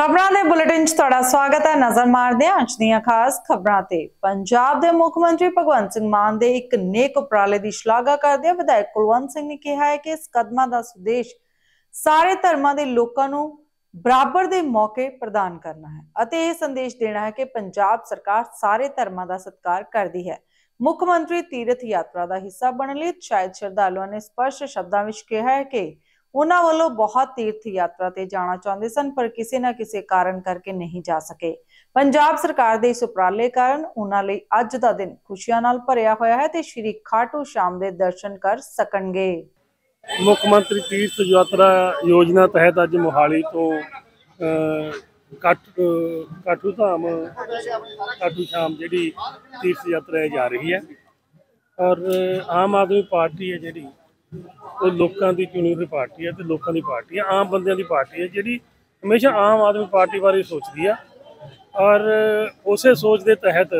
ਖਬਰਾਂ ਦੇ ਬੁਲੇਟਿਨ 'ਚ ਤੁਹਾਡਾ ਸਵਾਗਤ ਹੈ। ਨਜ਼ਰ ਮਾਰਦੇ ਹਾਂ ਅੱਜ ਦੀਆਂ ਖਾਸ ਖਬਰਾਂ ਤੇ। ਪੰਜਾਬ ਦੇ ਮੁੱਖ ਮੰਤਰੀ ਭਗਵੰਤ ਸਿੰਘ ਮਾਨ ਦੇ ਇੱਕ ਨੇਕ ਉਪਰਾਲੇ ਦੀ ਸ਼ਲਾਘਾ ਕਰਦੇ ਵਿਧਾਇਕ ਕੁਲਵੰਤ ਸਿੰਘ ਨੇ ਕਿਹਾ ਹੈ ਕਿ ਇਸ ਕਦਮਾਂ ਦਾ ਉਦੇਸ਼ ਸਾਰੇ ਧਰਮਾਂ ਦੇ ਲੋਕਾਂ ਨੂੰ ਬਰਾਬਰ ਦੇ ਮੌਕੇ ਪ੍ਰਦਾਨ ਕਰਨਾ ਹੈ ਅਤੇ ਇਹ ਸੰਦੇਸ਼ ਦੇਣਾ ਹੈ ਕਿ ਪੰਜਾਬ ਸਰਕਾਰ ਸਾਰੇ ਧਰਮਾਂ ਦਾ ਸਤਿਕਾਰ ਕਰਦੀ ਹੈ। ਮੁੱਖ ਮੰਤਰੀ ਤੀਰਥ ਯਾਤਰਾ ਦਾ ਹਿੱਸਾ ਬਣਨ ਲਈ ਸ਼ਾਇਦ ਸ਼ਰਧਾਲੂਆਂ ਨੇ ਸਪਸ਼ਟ ਸ਼ਬਦਾਂ ਵਿੱਚ ਕਿਹਾ ਹੈ ਕਿ ਉਹਨਾਂ ਵੱਲੋਂ ਬਹੁਤ ਤੀਰਥ ਯਾਤਰਾ ਤੇ ਜਾਣਾ ਚਾਹੁੰਦੇ ਸਨ ਪਰ ਕਿਸੇ ਨਾ ਕਿਸੇ ਕਾਰਨ ਕਰਕੇ ਨਹੀਂ ਜਾ ਸਕੇ। ਪੰਜਾਬ ਸਰਕਾਰ ਦੇ ਇਸ ਉਪਰਾਲੇ ਕਾਰਨ ਉਹਨਾਂ ਲਈ ਅੱਜ ਦਾ ਦਿਨ ਖੁਸ਼ੀਆਂ ਨਾਲ ਭਰਿਆ ਹੋਇਆ ਹੈ ਤੇ ਸ਼੍ਰੀ ਖਾਟੂ ਸ਼ਾਮ ਦੇ ਦਰਸ਼ਨ ਕਰ ਸਕਣਗੇ। ਮੁੱਖ ਮੰਤਰੀ ਤੀਰਥ ਯਾਤਰਾ ਯੋਜਨਾ ਤਹਿਤ ਅੱਜ ਮੋਹਾਲੀ ਤੋਂ ਅ, ਧਾਮ ਕਾਠੂ ਸ਼ਾਮ ਜਿਹੜੀ ਤੀਰਥ ਯਾਤਰਾ ਜਾ ਰਹੀ ਹੈ। ਔਰ ਆਮ ਆਦਮੀ ਪਾਰਟੀ ਹੈ ਜਿਹੜੀ ਉਹ ਲੋਕਾਂ ਦੀ ਚੁਣੀ ਹੋਈ ਪਾਰਟੀ ਹੈ ਤੇ ਲੋਕਾਂ ਦੀ ਪਾਰਟੀ ਹੈ, ਆਮ ਬੰਦਿਆਂ ਦੀ ਪਾਰਟੀ ਹੈ, ਜਿਹੜੀ ਹਮੇਸ਼ਾ ਆਮ ਆਦਮੀ ਪਾਰਟੀ ਬਾਰੇ ਸੋਚਦੀ ਆ। ਔਰ ਉਸੇ ਸੋਚ ਦੇ ਤਹਿਤ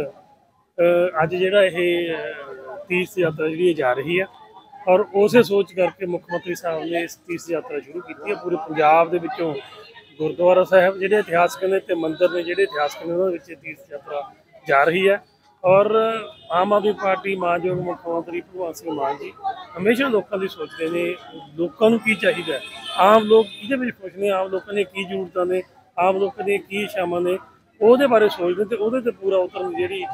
ਅੱਜ ਜਿਹੜਾ ਇਹ ਤੀਰਥ ਯਾਤਰਾ ਜਿਹੜੀ ਜਾ ਰਹੀ ਹੈ, ਔਰ ਉਸੇ ਸੋਚ ਕਰਕੇ ਮੁੱਖ ਮੰਤਰੀ ਸਾਹਿਬ ਨੇ ਇਸ ਤੀਰਥ ਯਾਤਰਾ ਸ਼ੁਰੂ ਕੀਤੀ ਹੈ। ਪੂਰੇ ਪੰਜਾਬ ਦੇ ਵਿੱਚੋਂ ਗੁਰਦੁਆਰਾ ਸਾਹਿਬ, ਜਿਹੜੇ ਇਤਿਹਾਸਕ ਨੇ ਤੇ ਮੰਦਿਰ ਨੇ ਜਿਹੜੇ ਇਤਿਹਾਸਕ ਨੇ, ਉਹਨਾਂ ਵਿੱਚ ਇਹ ਤੀਰਥ ਯਾਤਰਾ ਜਾ ਰਹੀ ਹੈ। ਔਰ ਆਮ ਆਦਮੀ ਪਾਰਟੀ ਮਾਨਯੋਗ ਮੁੱਖ ਮੰਤਰੀ ਭਗਵੰਤ ਸਿੰਘ ਮਾਨ ਜੀ ਹਮੇਸ਼ਾ ਲੋਕਾਂ ਦੀ ਸੋਚਦੇ ਨੇ ਲੋਕਾਂ ਨੂੰ ਕੀ ਚਾਹੀਦਾ ਹੈ। ਆਮ ਲੋਕ ਕਿਹਦੇ ਵਿੱਚ ਖੁਸ਼ ਨੇ? ਆਮ ਲੋਕਾਂ ਦੀਆਂ ਕੀ ਜ਼ਰੂਰਤਾਂ ਨੇ? ਆਮ ਲੋਕਾਂ ਦੀਆਂ ਕੀ ਇੱਛਾਵਾਂ ਨੇ? ਉਹਦੇ ਬਾਰੇ ਸੋਚਦੇ ਤੇ ਉਹਦੇ ਤੇ ਪੂਰਾ ਉਤਰਨ ਦੀ ਜਿਹੜੀ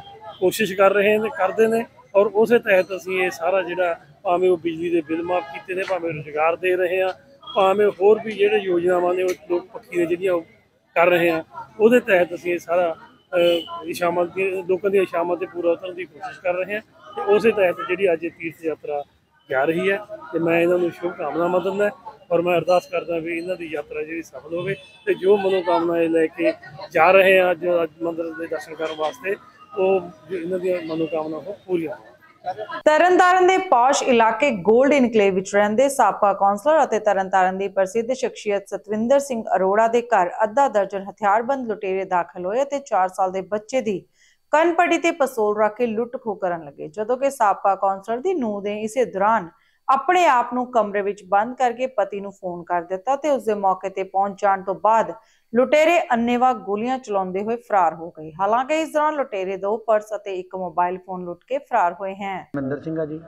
ਕੋਸ਼ਿਸ਼ ਕਰ ਰਹੇ ਨੇ, ਕਰਦੇ ਨੇ ਔਰ ਉਸੇ ਤਹਿਤ ਅਸੀਂ ਇਹ ਸਾਰਾ ਜਿਹੜਾ ਭਾਵੇਂ ਉਹ ਬਿਜਲੀ ਦੇ ਬਿੱਲ ਮਾਫ ਕੀਤੇ ਨੇ, ਭਾਵੇਂ ਰੁਜ਼ਗਾਰ ਦੇ ਰਹੇ ਆ ਭਾਵੇਂ ਹੋਰ ਵੀ ਜਿਹੜੇ ਯੋਜਨਾਵਾਂ ਨੇ ਉਹ ਲੋਕ ਪੱਖੀ ਨੇ ਜਿਹੜੀਆਂ ਉਹ ਕਰ ਰਹੇ ਆ ਉਹਦੇ ਤਹਿਤ ਅਸੀਂ ਇਹ ਸਾਰਾ ਅਹ, ਦੀ ਲੋਕਾਂ ਦੀਆਂ ਇਸ਼ਾਮਾਂ ਤੇ ਪੂਰਾ ਉਤਰਨ ਦੀ ਕੋਸ਼ਿਸ਼ ਕਰ ਰਹੇ ਹਾਂ ਤੇ ਉਸੇ ਤਹਿਤ ਜਿਹੜੀ ਅੱਜ ਇਹ ਤੀਰਥ ਯਾਤਰਾ ਜਾ ਰਹੀ ਹੈ ਤੇ ਮੈਂ ਇਹਨਾਂ ਨੂੰ ਸ਼ੁਭ ਕਾਮਨਾਵਾਂ ਦਿੰਦਾ ਔਰ ਮੈਂ ਅਰਦਾਸ ਕਰਦਾ ਵੀ ਇਹਨਾਂ ਦੀ ਯਾਤਰਾ ਜਿਹੜੀ ਸਫਲ ਹੋਵੇ ਤੇ ਜੋ ਮਨੋਕਾਮਨਾ ਇਹ ਲੈ ਕੇ ਜਾ ਰਹੇ ਆ ਅੱਜ ਅੱਜ ਮੰਦਰ ਦੇ ਦਰਸ਼ਨ ਕਰਨ ਵਾਸਤੇ ਉਹ ਜੋ ਇਹਨਾਂ ਦੀਆਂ ਮਨੋਕਾਮਨਾ ਉਹ ਪੂਰੀਆਂ ਹੋਣ। ਤਰਨਤਾਰਨ ਦੇ ਪੌਸ਼ ਇਲਾਕੇ 골ਡ ਇਨਕਲੇਵ ਵਿੱਚ ਰਹਿੰਦੇ ਸਾਬਕਾ ਕੌਂਸਲਰ ਅਤੇ ਤਰਨਤਾਰਨ ਦੀ ਪ੍ਰਸਿੱਧ ਸ਼ਖਸੀਅਤ ਸਤਵਿੰਦਰ ਸਿੰਘ ਅਰੋੜਾ ਦੇ ਘਰ ਅੱਧਾ ਦਰਜਨ ਹਥਿਆਰਬੰਦ ਲੁਟੇਰੇ ਦਾਖਲ ਹੋਏ ਅਤੇ 4 ਸਾਲ ਦੇ ਬੱਚੇ ਦੀ ਕਨਪੜੀ ਤੇ ਪਸੋਲ ਰੱਖ ਕੇ ਲੁੱਟ ਖੋਹ ਕਰਨ ਲੱਗੇ। ਜਦੋਂ ਕਿ ਸਾਬਕਾ ਕੌਂਸਲਰ ਦੀ ਨੂੰਹ ਦੇ ਇਸੇ ਦੌਰਾਨ ਆਪਣੇ ਆਪ ਨੂੰ ਕਮਰੇ ਵਿੱਚ ਬੰਦ ਕਰਕੇ ਪਤੀ ਨੂੰ ਫੋਨ ਕਰ ਦਿੱਤਾ ਤੇ ਉਸ ਦੇ ਮੌਕੇ ਤੇ ਪਹੁੰਚ ਜਾਣ ਤੋਂ ਬਾਅਦ ਲੁਟੇਰੇ ਅੰਨੇਵਾ ਗੋਲੀਆਂ ਚਲਾਉਂਦੇ ਹੋਏ ਫਰਾਰ ਹੋ ਗਏ। ਹਾਲਾਂਕਿ ਇਸ ਦੌਰਾਨ ਲੁਟੇਰੇ ਦੋ ਪਰਸ ਅਤੇ ਇੱਕ ਮੋਬਾਈਲ ਫੋਨ ਲੁੱਟ ਕੇ ਫਰਾਰ ਹੋਏ ਹਨ। ਮਹਿੰਦਰ ਸਿੰਘ ਆ ਜੀ।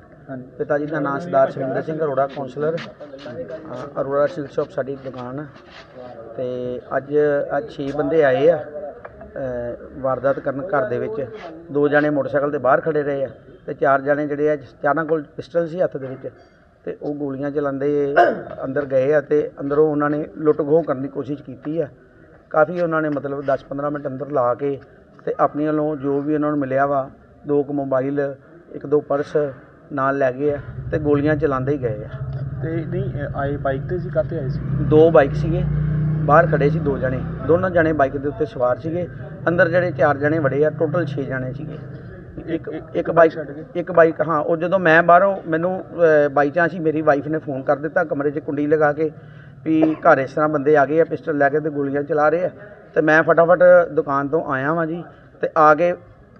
ਪਿਤਾ ਜੀ ਦਾ ਨਾਮ Sardar Shavinder Singh, Arora councillor Arora silk shop ਸਾਡੀ ਦੁਕਾਨ। ਆ। ਤੇ ਅੱਜ ਅੱਜ 6 ਬੰਦੇ ਆਏ ਆ ਵਾਰਦਾਤ ਕਰਨ ਘਰ ਦੇ ਵਿੱਚ। ਦੋ ਜਣੇ ਮੋਟਰਸਾਈਕਲ ਤੇ ਬਾਹਰ ਖੜੇ ਰਹੇ ਆ ਤੇ ਚਾਰ ਜਣੇ ਜਿਹੜੇ ਆ, ਚਾਰਾਂ ਕੋਲ ਪਿਸਟਲ ਸੀ ਹੱਥ ਦੇ ਵਿੱਚ ਤੇ ਉਹ ਗੋਲੀਆਂ ਚਲਾਉਂਦੇ ਅੰਦਰ ਗਏ ਆ ਤੇ ਅੰਦਰੋਂ ਉਹਨਾਂ ਨੇ ਲੁੱਟ ਖੋਹ ਕਰਨ ਦੀ ਕੋਸ਼ਿਸ਼ ਕੀਤੀ ਆ। ਕਾਫੀ ਉਹਨਾਂ ਨੇ ਮਤਲਬ 10-15 ਮਿੰਟ ਅੰਦਰ ਲਾ ਕੇ ਤੇ ਆਪਣੀ ਵੱਲੋਂ ਜੋ ਵੀ ਉਹਨਾਂ ਨੂੰ ਮਿਲਿਆ ਵਾ ਦੋ ਕੁ ਮੋਬਾਈਲ ਇੱਕ ਦੋ ਪਰਸ ਨਾਲ ਲੈ ਗਏ ਆ ਤੇ ਗੋਲੀਆਂ ਚਲਾਉਂਦੇ ਹੀ ਗਏ ਆ। ਤੇ ਨਹੀਂ ਆਏ ਬਾਈਕ ਤੇ ਸੀ ਕਾਤੇ ਆਏ ਸੀ? ਦੋ ਬਾਈਕ ਸੀਗੇ ਬਾਹਰ ਖੜੇ ਸੀ ਦੋ ਜਣੇ ਦੋਨੋਂ ਜਣੇ ਬਾਈਕ ਦੇ ਉੱਤੇ ਸਵਾਰ ਸੀਗੇ ਅੰਦਰ ਜਿਹੜੇ ਚਾਰ ਜਣੇ ਵੜੇ ਆ ਟੋਟਲ 6 ਜਣੇ ਸੀਗੇ। ਇੱਕ ਇੱਕ ਬਾਈਕ ਛੱਡ ਕੇ? ਇੱਕ ਬਾਈਕ ਹਾਂ ਉਹ ਜਦੋਂ ਮੈਂ ਬਾਹਰੋਂ ਮੈਨੂੰ ਬਾਈ ਚਾਂਸ ਹੀ ਮੇਰੀ ਵਾਈਫ ਨੇ ਫੋਨ ਕਰ ਦਿੱਤਾ ਕਮਰੇ 'ਚ ਕੁੰਡੀ ਲਗਾ ਕੇ ਵੀ ਘਰ ਇਸ ਤਰ੍ਹਾਂ ਬੰਦੇ ਆ ਗਏ ਆ ਪਿਸਟਲ ਲੈ ਕੇ ਤੇ ਗੋਲੀਆਂ ਚਲਾ ਰਹੇ ਆ। ਤੇ ਮੈਂ ਫਟਾਫਟ ਦੁਕਾਨ ਤੋਂ ਆਇਆ ਵਾਂ ਜੀ ਤੇ ਆ ਕੇ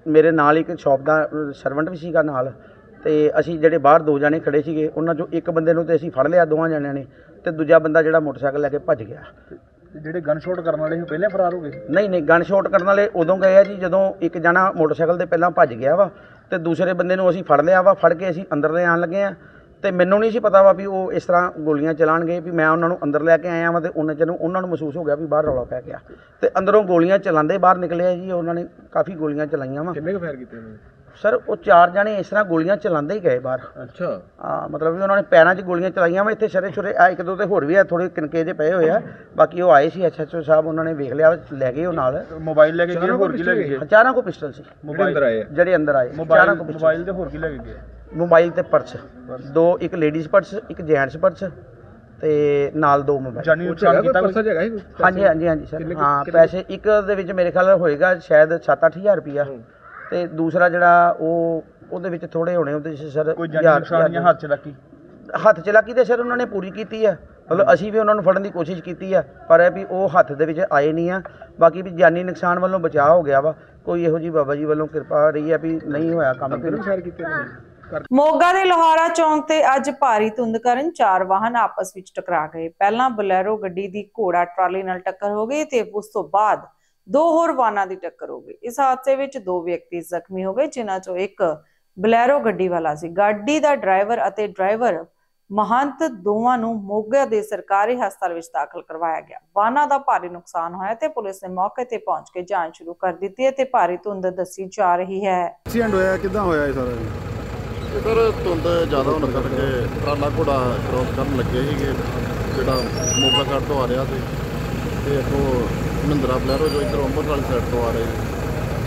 ਮੇਰੇ ਨਾਲ ਇੱਕ ਸ਼ਾਪ ਦਾ ਸਰਵੈਂਟ ਵੀ ਸੀਗਾ ਨਾਲ। ਤੇ ਅਸੀਂ ਜਿਹੜੇ ਬਾਹਰ ਦੋ ਜਣੇ ਖੜੇ ਸੀਗੇ ਉਹਨਾਂ ਚੋਂ ਇੱਕ ਬੰਦੇ ਨੂੰ ਤੇ ਅਸੀਂ ਫੜ ਲਿਆ ਦੋਵਾਂ ਜਣਿਆਂ ਨੇ ਤੇ ਦੂਜਾ ਬੰਦਾ ਜਿਹੜਾ ਮੋਟਰਸਾਈਕਲ ਲੈ ਕੇ ਭੱਜ ਗਿਆ। ਜਿਹੜੇ ਗਨ ਸ਼ਾਟ ਕਰਨ ਵਾਲੇ ਸੀ ਪਹਿਲੇ ਫਰਾਰ ਹੋ ਗਏ? ਨਹੀਂ ਨਹੀਂ ਗਨ ਸ਼ਾਟ ਕਰਨ ਵਾਲੇ ਉਦੋਂ ਗਏ ਆ ਜੀ ਜਦੋਂ ਇੱਕ ਜਣਾ ਮੋਟਰਸਾਈਕਲ ਤੇ ਪਹਿਲਾਂ ਭੱਜ ਗਿਆ ਵਾ ਤੇ ਦੂਸਰੇ ਬੰਦੇ ਨੂੰ ਅਸੀਂ ਫੜ ਲਿਆ ਵਾ ਫੜ ਕੇ ਅਸੀਂ ਅੰਦਰ ਲੈ ਆਣ ਲੱਗੇ ਆ। ਤੇ ਮੈਨੂੰ ਨਹੀਂ ਸੀ ਪਤਾ ਵਾ ਵੀ ਉਹ ਇਸ ਤਰ੍ਹਾਂ ਗੋਲੀਆਂ ਚਲਾਣਗੇ ਵੀ ਮੈਂ ਉਹਨਾਂ ਨੂੰ ਅੰਦਰ ਲੈ ਕੇ ਆਇਆ ਵਾਂ ਤੇ ਉਹਨਾਂ ਚ ਨੂੰ ਉਹਨਾਂ ਨੂੰ ਮਹਿਸੂਸ ਹੋ ਗਿਆ ਵੀ ਬਾਹਰ ਰੌਲਾ ਪੈ ਗਿਆ। ਤੇ ਅੰਦਰੋਂ ਗੋਲੀਆਂ ਚਲਾਉਂਦੇ ਬਾਹਰ ਨਿਕਲੇ ਆ ਜੀ ਉਹਨਾਂ ਨੇ ਕਾਫੀ ਗੋਲੀਆਂ ਚਲਾਈਆਂ ਵਾ। ਕਿੰਨੇ ਕੁ ਫਾਇਰ ਕੀਤੇ ਉਹਨਾਂ ਨੇ? ਸਰ ਉਹ ਚਾਰ ਜਣੇ ਇਸ ਤਰ੍ਹਾਂ ਗੋਲੀਆਂ ਚਲਾਉਂਦੇ ਹੀ ਗਏ ਬਾਹਰ। ਅੱਛਾ। ਆ ਮਤਲਬ ਵੀ ਉਹਨਾਂ ਨੇ ਪੈਰਾਂ 'ਚ ਗੋਲੀਆਂ ਚਲਾਈਆਂ ਵਾ ਇੱਥੇ ਸ਼ਰੇ ਸ਼ੁਰੇ ਆ ਇੱਕ ਦੋ ਤੇ ਹੋਰ ਵੀ ਆ ਥੋੜੇ ਕਿਨਕੇ ਜੇ ਪਏ ਹੋਏ ਆ। ਬਾਕੀ ਉਹ ਆਏ ਸੀ ਐਸਐਚਓ ਸਾਹਿਬ ਉਹਨਾਂ ਨੇ ਵੇਖ ਲਿਆ ਲੈ ਗਏ ਉਹ ਨਾਲ। ਮੋਬਾਈਲ ਲੈ ਕੇ ਗਏ ਹੋਰ ਕੀ ਲੈ ਕੇ ਗਏ? ਚਾਰਾਂ ਕੋ ਪਿਸਟਲ ਸੀ। ਮੋਬਾਈਲ। ਅੰਦਰ ਆਏ ਜਿਹੜੇ ਅੰਦਰ ਆਏ ਚਾਰਾਂ ਮੋਬਾਈਲ ਕੋ ਪਿਸਟਲ ਮੋਬਾਈਲ ਤੇ ਹੋਰ ਕੀ ਲੈ ਕੇ ਗਏ? ਮੋਬਾਈਲ ਤੇ ਪਰਸ। ਦੋ ਇੱਕ ਲੇਡੀਜ਼ ਪਰਸ ਇੱਕ ਜੈਂਟਸ ਪਰਸ ਤੇ ਨਾਲ ਦੋ ਮੋਬਾਈਲ। ਜਾਨੀ ਨੁਕਸਾਨ ਕੀਤਾ ਪਰਸਾ ਜਗ੍ਹਾ ਹੀ ਹਾਂਜੀ ਹਾਂਜੀ ਹਾਂਜੀ ਸਰ। ਹਾਂ ਪੈਸੇ ਇੱਕ ਦੇ ਵਿੱਚ ਮੇਰੇ ਖਿਆਲ ਹੋਏਗਾ ਸ਼ਾਇਦ 7-8000 ਰੁਪਿਆ ਤੇ ਦੂਸਰਾ ਜਿਹੜਾ ਉਹ ਉਹਦੇ ਵਿੱਚ ਥੋੜੇ ਹੋਣੇ ਉਹਦੇ ਵਿੱਚ ਸਰ ਕੋਈ ਜਾਨੀ ਹਜ਼ਾਰ- ਨੁਕਸਾਨ ਜਾਂ ਹੱਥ ਚ ਲੱਗੀ ਹੱਥ ਚਲਾਕੀ ਤੇ ਸਰ ਉਹਨਾਂ ਨੇ ਪੂਰੀ ਕੀਤੀ ਆ। ਮਤਲਬ ਅਸੀਂ ਵੀ ਉਹਨਾਂ ਨੂੰ ਫੜਨ ਦੀ ਕੋਸ਼ਿਸ਼ ਕੀਤੀ ਆ ਪਰ ਇਹ ਵੀ ਉਹ ਹੱਥ ਦੇ ਵਿੱਚ ਆਏ ਨਹੀਂ ਆ। ਬਾਕੀ ਵੀ ਜਾਨੀ ਨੁਕਸਾਨ ਵੱਲੋਂ ਬਚਾਅ ਹੋ ਗਿਆ ਵਾ। ਕੋਈ ਇਹੋ ਜੀ ਬਾਬਾ ਜੀ ਵੱਲੋਂ ਕਿਰਪਾ ਰਹੀ ਆ ਵੀ ਨਹੀਂ ਹੋਇਆ ਕੰਮ ਕਿਹਨੂੰ ਫਾਇਰ ਕੀਤੇ ਨੇ। ਮੋਗਾ ਦੇ ਲੋਹਾਰਾ ਚੌਂਕ ਤੇ ਅੱਜ ਭਾਰੀ ਧੁੰਦ ਕਾਰਨ ਚਾਰ ਵਾਹਨ ਆਪਸ ਵਿੱਚ ਟਕਰਾ ਗਏ। ਪਹਿਲਾਂ ਬਲੈਰੋ ਗੱਡੀ ਦੀ ਘੋੜਾ ਟਰਾਲੀ ਨਾਲ ਟੱਕਰ ਹੋ ਗਈ ਤੇ ਉਸ ਤੋਂ ਬਾਅਦ ਦੋ ਹੋਰ ਵਾਹਨਾਂ ਦੀ ਟੱਕਰ ਹੋ ਗਈ। ਇਸ ਹਾਦਸੇ ਵਿੱਚ ਦੋ ਵਿਅਕਤੀ ਜ਼ਖਮੀ ਹੋ ਗਏ ਜਿਨ੍ਹਾਂ ਚੋਂ ਇੱਕ ਬਲੈਰੋ ਗੱਡੀ ਵਾਲਾ ਸੀ। ਗੱਡੀ ਦਾ ਡਰਾਈਵਰ ਅਤੇ ਡਰਾਈਵਰ ਮਹੰਤ ਦੋਵਾਂ ਨੂੰ ਮੋਗਾ ਦੇ ਸਰਕਾਰੀ ਹਸਪਤਾਲ ਵਿੱਚ ਦਾਖਲ ਕਰਵਾਇਆ ਗਿਆ। ਵਾਹਨਾਂ ਦਾ ਭਾਰੀ ਨੁਕਸਾਨ ਹੋਇਆ ਤੇ ਪੁਲਿਸ ਨੇ ਮੌਕੇ ਤੇ ਪਹੁੰਚ ਕੇ ਜਾਂਚ ਸ਼ੁਰੂ ਕਰ ਦਿੱਤੀ ਹੈ ਤੇ ਭਾਰੀ ਧੁੰਦ ਦੱਸੀ ਜਾ ਰਹੀ ਹੈ। ਐਕਸੀਡੈਂਟ ਹੋਇਆ ਕਿਦਾਂ ਹੋਇਆ ਇਹ ਸਾਰਾ ਇਧਰ ਧੁੰਦ ਜ਼ਿਆਦਾ ਹੋਣ ਕਰਕੇ ਟਰਾਲਾ ਘੋੜਾ ਕ੍ਰੋਸ ਕਰਨ ਲੱਗੇ ਸੀਗੇ ਜਿਹੜਾ ਮੋਗਾ ਸਾਈਡ ਤੋਂ ਆ ਰਿਹਾ ਸੀ ਤੇ ਅੱਗੋਂ ਮਹਿੰਦਰਾ ਬਲੈਰੋ ਜੋ ਇਧਰ ਅੰਮ੍ਰਿਤਸਰ ਵਾਲੀ ਸਾਈਡ ਤੋਂ ਆ ਰਹੇ।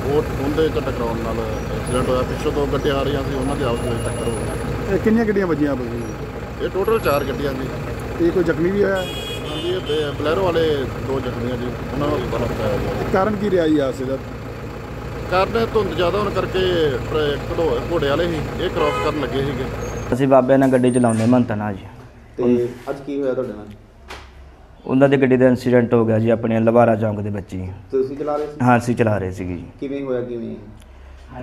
ਉਹ ਉਹਦੇ ਚ ਟਕਰਾਉਣ ਨਾਲ ਐਕਸੀਡੈਂਟ ਹੋਇਆ। ਪਿੱਛੋਂ ਦੋ ਗੱਡੀਆਂ ਆ ਰਹੀਆਂ ਸੀ ਉਹਨਾਂ ਦੀ ਆਪਸ ਵਿੱਚ ਟੱਕਰ ਹੋ ਗਈ। ਇਹ ਕਿੰਨੀਆਂ ਗੱਡੀਆਂ ਵੱਜੀਆਂ ਵਿੱਚ ਇਹ ਟੋਟਲ ਚਾਰ ਗੱਡੀਆਂ ਸੀ ਇਹ ਕੋਈ ਜ਼ਖਮੀ ਵੀ ਹੋਇਆ? ਹਾਂਜੀ ਬਲੈਰੋ ਵਾਲੇ ਦੋ ਜ਼ਖਮੀਆਂ ਜੀ ਉਹਨਾਂ ਨੂੰ ਹਸਪਤਾਲ ਪਹੁੰਚਾਇਆ ਗਿਆ। ਕਾਰਨ ਕੀ ਰਿਹਾ ਜੀ ਹਾਦਸੇ ਦਾ? ਕਾਰਨ ਧੁੰਦ ਜ਼ਿਆਦਾ ਹੋਣ ਕਰਕੇ ਟਰ- ਘੜੋ- ਘੋੜੇ ਵਾਲੇ ਸੀ ਇਹ ਕ੍ਰਾਸ ਕਰਨ ਲੱਗੇ ਸੀਗੇ। ਅਸੀਂ ਬਾਬੇ ਨਾਲ ਗੱਡੀ ਚਲਾਉਂਦੇ ਮੰਨਤਾ ਨਾਲ ਜੀ। ਤੇ ਅੱਜ ਕੀ ਹੋਇਆ ਤੁਹਾਡੇ ਨਾਲ? ਉਹਨਾਂ ਦੀ ਗੱਡੀ ਦਾ ਇਨਸੀਡੈਂਟ ਹੋ ਗਿਆ ਜੀ ਆਪਣੇ ਲਵਾਰਾ ਚੌਂਕ ਦੇ ਵਿੱਚ ਹੀ ਤੁਸੀਂ ਚਲਾ ਰਹੇ ਸੀ? ਹਾਂ ਅਸੀਂ ਚਲਾ ਰਹੇ ਸੀਗੇ ਜੀ। ਕਿਵੇਂ ਹੋਇਆ ਕਿਵੇਂ?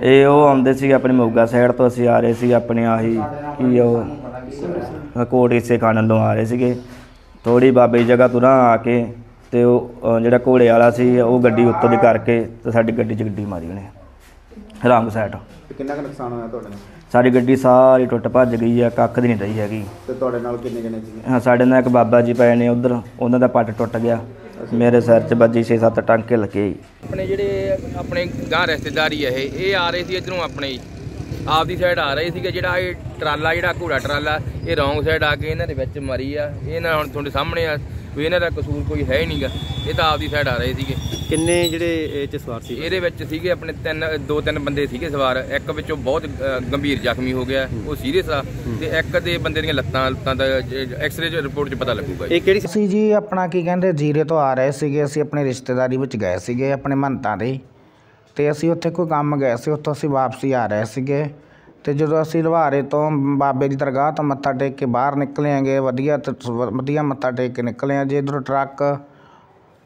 ਇਹ ਉਹ ਆਉਂਦੇ ਸੀ ਆਪਣੇ ਮੋਗਾ ਸਾਈਡ ਤੋਂ ਅਸੀਂ ਆ ਰਹੇ ਸੀ ਆਪਣੇ ਆਹੀ ਕੀ ਉਹ ਕੋਟ ਹਿੱਸੇ ਖਾਣ ਨੂੰ ਆ ਰਹੇ ਸੀਗੇ। ਥੋੜੀ ਬਾਬੇ ਜਗ੍ਹਾ ਤੁਰਾਂ ਆ ਕੇ ਤੇ ਉਹ ਅ, ਜਿਹੜਾ ਘੋੜੇ ਵਾਲਾ ਸੀ ਉਹ ਗੱਡੀ ਉੱਤੋਂ ਦੀ ਕਰਕੇ ਤੇ ਸਾਡੀ ਗੱਡੀ 'ਚ ਗੱਡੀ ਮਾਰੀ ਉਹਨੇ। ਰੰਗ ਸਾਈਡ ਤੇ ਕਿੰਨਾ ਕੁ ਨੁਕਸਾਨ ਹੋਇਆ ਤੁਹਾਡੇ ਨਾਲ? ਸਾਡੀ ਗੱਡੀ ਸਾਰੀ ਟੁੱਟ ਭੱਜ ਗਈ ਆ ਕੱਖ ਦੀ ਨਹੀਂ ਰਹੀ ਹੈਗੀ। ਤੇ ਤੁਹਾਡੇ ਨਾਲ ਕਿੰਨੇ ਜਣੇ ਸੀਗੇ? ਹਾਂ ਸਾਡੇ ਨਾਲ ਇੱਕ ਬਾਬਾ ਜੀ ਪਏ ਨੇ ਉਧਰ ਉਹਨਾਂ ਦਾ ਪੱਟ ਟੁੱਟ ਗਿਆ। ਮੇਰੇ ਸਿਰ 'ਚ ਵੱਜੀ 6-7 ਟਾਂਕੇ ਲੱਗੇ। ਜੀ ਆਪਣੇ ਜਿਹੜੇ ਆਪਣੇ ਗਾਂ ਰਿਸ਼ਤੇਦਾਰੀ ਹੈ ਇਹ ਇਹ ਆ ਰਹੇ ਸੀ ਇਧਰੋਂ ਆਪਣੇ ਹੀ। ਆਪਦੀ ਸਾਈਡ ਆ ਰਹੇ ਸੀਗੇ ਜਿਹੜਾ ਇਹ ਟਰਾਲਾ ਜਿਹੜਾ ਘੋੜਾ ਟਰਾਲਾ ਇਹ ਰੌਂਗ ਸਾਈਡ ਆ ਕੇ ਇਹਨਾਂ ਦੇ ਵਿੱਚ ਮਰੀ ਆ। ਇਹ ਨਾ ਹੁਣ ਤੁਹਾਡੇ ਸਾਹਮਣੇ ਆ। ਵੀ ਇਹਨਾਂ ਦਾ ਕਸੂਰ ਕੋਈ ਹੈ ਹੀ ਨਹੀਂਗਾ ਇਹ ਤਾਂ ਆਪਦੀ ਸਾਈਡ ਆ ਰਹੇ ਸੀਗੇ। ਕਿੰਨੇ ਜਿਹੜੇ ਇਹ ਚ ਸਵਾਰ ਸੀ? ਇਹਦੇ ਵਿੱਚ ਸੀਗੇ ਆਪਣੇ ਤਿੰਨ ਦੋ ਤਿੰਨ ਬੰਦੇ ਸੀਗੇ ਸਵਾਰ। ਇੱਕ ਵਿੱਚੋਂ ਬਹੁਤ ਗੰਭੀਰ ਜ਼ਖਮੀ ਹੋ ਗਿਆ। ਉਹ ਸੀਰੀਅਸ ਆ। ਤੇ ਇੱਕ ਦੇ ਬੰਦੇ ਦੀਆਂ ਲੱਤਾਂ ਲੱਤਾਂ ਦਾ ਐਕਸ-ਰੇ ਰਿਪੋਰਟ 'ਚ ਪਤਾ ਲੱਗੂਗਾ। ਇਹ ਕਿਹੜੀ ਅਸੀਂ ਜੀ ਆਪਣਾ ਕੀ ਕਹਿੰਦੇ ਜੀਰੇ ਤੋਂ ਆ ਰਹੇ ਸੀਗੇ। ਅਸੀਂ ਆਪਣੀ ਰਿਸ਼ਤੇਦਾਰੀ ਵਿੱਚ ਗਏ ਸੀਗੇ ਆਪਣੇ ਮੰਤਾਂ ਦੇ। ਤੇ ਅਸੀਂ ਉੱਥੇ ਕੋਈ ਕੰਮ ਗਏ ਸੀ ਉੱਥੋਂ ਅਸੀਂ ਵਾਪਸੀ ਆ ਰਹੇ ਸੀਗੇ। ਤੇ ਜਦੋਂ ਅਸੀਂ ਲਵਾਰੇ ਤੋਂ ਬਾਬੇ ਦੀ ਦਰਗਾਹ ਤੋਂ ਮੱਥਾ ਟੇਕ ਕੇ ਬਾਹਰ ਨਿਕਲੇ ਆਂਗੇ, ਵਧੀਆ ਤੇ ਵਧੀਆ ਮੱਥਾ ਟੇਕ ਕੇ ਨਿਕਲੇ ਆ, ਜੀ ਇਧਰੋਂ ਟਰੱਕ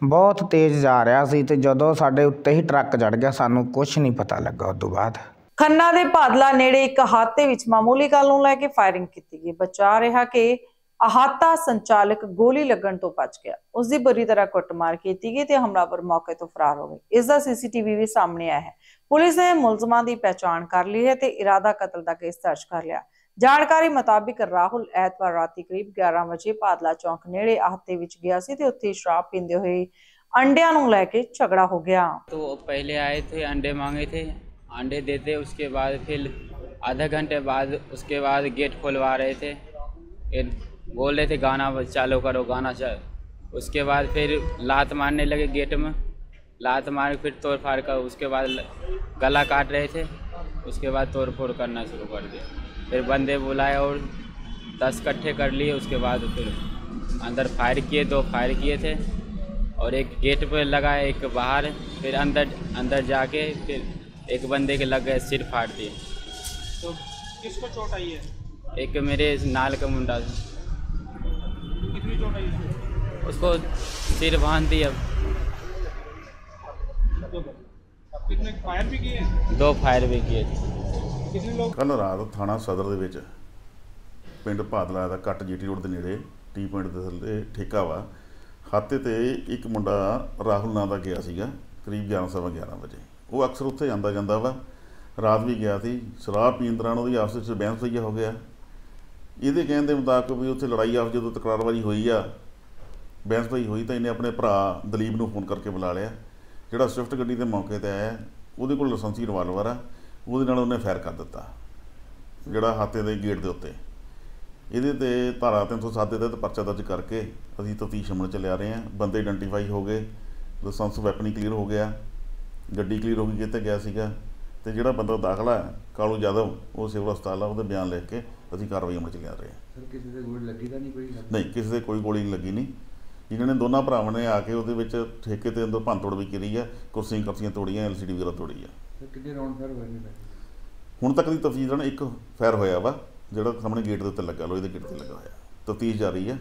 ਬਹੁਤ ਤੇਜ਼ ਜਾ ਰਿਹਾ ਸੀ ਤੇ ਜਦੋਂ ਸਾਡੇ ਉੱਤੇ ਹੀ ਟਰੱਕ ਚੜ ਗਿਆ, ਸਾਨੂੰ ਕੁਝ ਨਹੀਂ ਪਤਾ ਲੱਗਾ ਉਸ ਤੋਂ ਬਾਅਦ। ਖੰਨਾ ਦੇ ਭਾਦਲਾ ਨੇੜੇ ਇੱਕ ਅਹਾਤੇ ਵਿੱਚ ਮਾਮੂਲੀ ਗੱਲ ਨੂੰ ਲੈ ਕੇ ਫਾਇਰਿੰਗ ਕੀਤੀ ਗਈ। ਬਚਾ ਰਿਹਾ ਕਿ ਅਹਾਤਾ ਸੰਚਾਲਕ ਗੋਲੀ ਲੱਗਣ ਤੋਂ ਬਚ ਗਿਆ ਉਸ ਦੀ ਬੁਰੀ ਤਰ੍ਹਾਂ ਕੁੱਟਮਾਰ ਕੀਤੀ ਗਈ ਤੇ ਹਮਲਾਵਰ ਮੌਕੇ ਤੋਂ ਫਰਾਰ ਹੋ ਗਏ ਇਸ ਦਾ ਸੀਸੀਟੀਵੀ ਵੀ ਸਾਹਮਣੇ ਆਇਆ ਹੈ ਪੁਲਿਸ ਨੇ ਮੁਲਜ਼ਮਾਂ ਦੀ ਪਛਾਣ ਕਰ ਲਈ ਹੈ ਤੇ ਇਰਾਦਾ ਕਤਲ ਦਾ ਕੇਸ ਦਰਜ ਕਰ ਲਿਆ ਜਾਣਕਾਰੀ ਮੁਤਾਬਿਕ ਰਾਹੁਲ ਐਤਵਾਰ ਰਾਤੀ ਕਰੀਬ 11 ਵਜੇ ਭਾਦਲਾ ਚੌਂਕ ਨੇੜੇ ਅਹਾਤੇ ਵਿੱਚ ਗਿਆ ਸੀ ਤੇ ਉੱਥੇ ਸ਼ਰਾਬ ਪੀਂਦੇ ਹੋਏ ਅੰਡਿਆਂ ਨੂੰ ਲੈ ਕੇ ਝਗੜਾ ਹੋ ਗਿਆ तो वो पहले आए थे अंडे मांगे थे अंडे देते उसके बाद फिर आधा घंटे बाद उसके बाद गेट खोलवा रहे थे फिर बोल रहे थे गाना चालू करो गाना चल उसके बाद फिर लात मारने लगे गेट में। लात मार फिर तोड़ फाड़ कर उसके बाद गला काट रहे थे। उसके बाद तोड़ फोड़ करना शुरू कर दिया। फिर बंदे बुलाए और दस कट्ठे कर लिए। उसके बाद फिर अंदर फायर किए दो फायर किए थे। और एक गेट पे लगा एक बाहर। फिर अंदर अंदर जाके फिर एक बंदे के लग गए सिर फाड़ दिए। तो किसको चोट आई है? एक मेरे नाल का मुंडा कितनी चोट आई है उसको सिर बांध दिया कितने फायर भी किए हैं दो फायर भी किए थे कितने लोग ਕੱਲ ਰਾਤ ਥਾਣਾ ਸਦਰ ਦੇ ਵਿੱਚ ਪਿੰਡ ਭਾਦਲਾ ਦਾ ਕੱਟ ਜੀਟੀ ਰੋਡ ਦੇ ਨੇੜੇ ਟੀ ਪੁਆਇੰਟ ਦੇ ਥੱਲੇ ਠੇਕਾ ਵਾ ਖਾਤੇ ਤੇ ਇੱਕ ਮੁੰਡਾ ਰਾਹੁਲ ਨਾਂ ਦਾ ਗਿਆ ਸੀਗਾ ਕਰੀਬ 11:30 11 ਵਜੇ ਉਹ ਅਕਸਰ ਉੱਥੇ ਜਾਂਦਾ ਜਾਂਦਾ ਵਾ ਰਾਤ ਵੀ ਗਿਆ ਸੀ ਸ਼ਰਾਬ ਪੀਣ ਦੌਰਾਨ ਉਹਦੀ ਆਪਸ ਵਿੱਚ ਬਹਿਸ ਹੋਈ ਹੋ ਗਿਆ ਇਹਦੇ ਕਹਿਣ ਦੇ ਮੁਤਾਬਕ ਵੀ ਉੱਥੇ ਲੜਾਈ ਆਪ ਜਦੋਂ ਤਕਰਾਰਬਾਜ਼ੀ ਹੋਈ ਆ, ਬਹਿਸ ਹੋਈ ਹੋਈ ਤਾਂ ਇਹਨੇ ਆਪਣੇ ਭਰਾ ਦਲੀਪ ਨੂੰ ਫੋਨ ਕਰਕੇ ਬੁਲਾ ਲਿਆ। ਜਿਹੜਾ ਸਵਿਫਟ ਗੱਡੀ ਦੇ ਮੌਕੇ ਤੇ ਆਇਆ, ਉਹਦੇ ਕੋਲ ਲਾਇਸੈਂਸੀ ਰਿਵਾਲਵਰ ਆ, ਉਹਦੇ ਨਾਲ ਉਹਨੇ ਫਾਇਰ ਕਰ ਦਿੱਤਾ, ਜਿਹੜਾ ਹਾਤੇ ਦੇ ਗੇਟ ਦੇ ਉੱਤੇ। ਇਹਦੇ ਤੇ ਧਾਰਾ 307 ਦੇ ਤਹਿਤ ਪਰਚਾ ਦਰਜ ਕਰਕੇ ਅਸੀਂ ਤਫਤੀਸ਼ ਅਮਲ ਚ ਲਿਆ ਰਹੇ ਹਾਂ। ਬੰਦੇ ਆਇਡੈਂਟੀਫਾਈ ਹੋ ਗਏ, ਲਾਇਸੈਂਸ ਵੈਪਨੀ ਕਲੀਅਰ ਹੋ ਗਿਆ, ਗੱਡੀ ਕਲੀਅਰ ਹੋ ਗਈ ਕਿੱਥੇ ਗਿਆ ਸੀਗਾ। ਤੇ ਜਿਹੜਾ ਬੰਦਾ ਦਾਖਲਾ ਕਾਲੂ ਯਾਦਵ, ਉਹ ਸਿਵਲ ਹਸਪਤਾਲ ਆ, ਉਹਦੇ ਬਿਆਨ ਲਿਖ ਕੇ ਅਸੀਂ ਕਾਰਵਾਈ ਅਮਲ ਚ ਲਿਆ ਰਹੇ ਹਾਂ। ਸਰ ਕਿਸੇ ਦੇ ਗੋਲੀ ਲੱਗੀ ਤਾਂ ਨਹੀਂ ਕੋਈ ਨਹੀਂ ਕਿਸੇ ਦੇ ਕੋਈ ਗੋਲੀ ਨਹੀਂ ਲੱਗੀ ਨਹੀਂ। ਇਹਨਾਂ ਨੇ ਦੋਨਾਂ ਭਰਾਵਾਂ ਨੇ ਆ ਕੇ ਉਹਦੇ ਵਿੱਚ ਠੇਕੇ ਤੇ ਅੰਦਰ ਭੰਨਤੋੜ ਵੀ ਕਰੀ ਆ ਕੁਰਸੀਆਂ ਕਰਸੀਆਂ ਤੋੜੀਆਂ ਐਲਸੀਡੀ ਵਗੈਰਾ ਤੋੜੀ ਆ। ਸਰ ਕਿੰਨੇ ਰਾਉਂਡ ਫਾਇਰ ਹੋਏ ਨੇ ਹੁਣ ਤੱਕ ਦੀ ਤਫਤੀਸ਼ ਨਾਲ ਇੱਕ ਫਾਇਰ ਹੋਇਆ ਵਾ ਜਿਹੜਾ ਸਾਹਮਣੇ ਗੇਟ ਦੇ ਉੱਤੇ ਲੱਗਾ ਲੋਹੇ ਦੇ ਗੇਟ ਤੇ ਲੱਗਾ ਹੋਇਆ। ਤਫਤੀਸ਼ ਜਾਰੀ ਆ।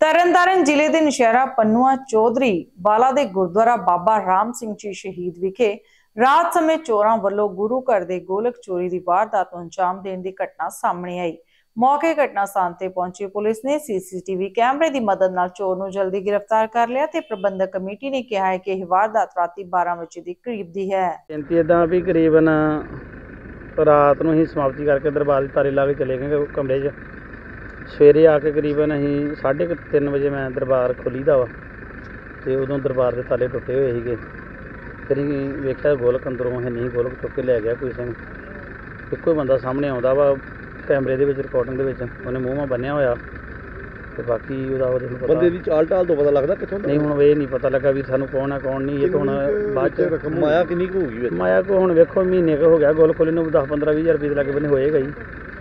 ਤਰਨਤਾਰਨ ਜ਼ਿਲ੍ਹੇ ਦੇ ਨਸ਼ਹਿਰਾ ਪੰਨੂਆ ਚੌਧਰੀ ਬਾਲਾ ਦੇ ਗੁਰਦੁਆਰਾ ਬਾਬਾ ਰਾਮ ਸਿੰਘ ਜੀ ਸ਼ਹੀਦ ਵਿਖੇ ਰਾਤ ਸਮੇਂ ਚੋਰਾਂ ਵੱਲੋਂ ਗੁਰੂ ਘਰ ਦੇ ਗੋਲਕ ਚੋਰੀ ਦੀ ਵਾਰਦਾਤ ਨੂੰ ਅੰਜਾਮ ਦੇਣ ਦੀ ਘਟਨਾ ਸਾਹਮਣੇ ਆਈ। ਮੌਕੇ ਘਟਨਾ ਸਥਾਨ ਤੇ ਪਹੁੰਚੀ ਪੁਲਿਸ ਨੇ ਸੀਸੀਟੀਵੀ ਕੈਮਰੇ ਦੀ ਮਦਦ ਨਾਲ ਚੋਰ ਨੂੰ ਜਲਦੀ ਗ੍ਰਿਫਤਾਰ ਕਰ ਲਿਆ ਤੇ ਪ੍ਰਬੰਧਕ ਕਮੇਟੀ ਨੇ ਕਿਹਾ ਹੈ ਕਿ ਇਹ ਵਾਰਦਾਤ ਰਾਤੀ 12 ਵਜੇ ਦੇ ਕਰੀਬ ਦੀ ਹੈ। ਬੇਨਤੀ ਇਦਾਂ ਵੀ ਕਰੀਬਨ ਰਾਤ ਨੂੰ ਹੀ ਸਮਾਪਤੀ ਕਰਕੇ ਦਰਬਾਰ ਦੇ ਤਾਰੇ ਲਾ ਕੇ ਚਲੇ ਗਏ ਕਮਰੇ 'ਚ। ਸਵੇਰੇ ਆ ਕੇ ਕਰੀਬਨ ਅਸੀਂ 3:30 ਵਜੇ ਮੈਂ ਦਰਬਾਰ ਖੋਲੀਦਾ ਵਾ ਤੇ ਉਦੋਂ ਦਰਬਾਰ ਦੇ ਤਾਲੇ ਟੁੱਟੇ ਹੋਏ ਸੀਗੇ। ਅਸੀਂ ਵੇਖਿਆ ਗੋਲਕ ਅੰਦਰੋਂ ਹੈ ਨਹੀਂ ਗੋਲਕ ਚੁੱਕ ਕੇ ਲੈ ਗਿਆ ਕੋਈ ਸਿੰਘ। ਇੱਕੋ ਹੀ ਬੰਦਾ ਸਾਹਮਣੇ ਆਉਂਦਾ ਵਾ ਕੈਮਰੇ ਦੇ ਵਿੱਚ ਰਿਕਾਰਡਿੰਗ ਦੇ ਵਿੱਚ। ਉਹਨੇ ਮੂੰਹ ਮਾ ਬੰਨਿਆ ਹੋਇਆ। ਤੇ ਬਾਕੀ ਉਹਦਾ ਉਹਦੇ ਨੂੰ ਪਤਾ। ਬੰਦੇ ਦੀ ਚਾਲ ਢਾਲ ਤੋਂ ਪਤਾ ਲੱਗਦਾ ਕਿੱਥੋਂ ਨਹੀਂ ਹੁਣ ਇਹ ਨਹੀਂ ਪਤਾ ਲੱਗਾ ਵੀ ਸਾਨੂੰ ਕੌਣ ਆ ਕੌਣ ਨਹੀਂ। ਇਹ ਤਾਂ ਹੁਣ ਬਾਅਦ ਚ ਰਕਮ ਮਾਇਆ ਕਿੰਨੀ ਕੁ ਹੋਊਗੀ ਵਿੱਚ? ਮਾਇਆ ਕੋ ਹੁਣ ਵੇਖੋ ਮਹੀਨੇ ਕੁ ਹੋ ਗਿਆ ਗੋਲ ਖੋਲੇ ਨੂੰ 10 15 20000 ਰੁਪਏ ਦੇ ਲੱਗੇ ਬਨੇ ਹੋਏਗਾ ਹੀ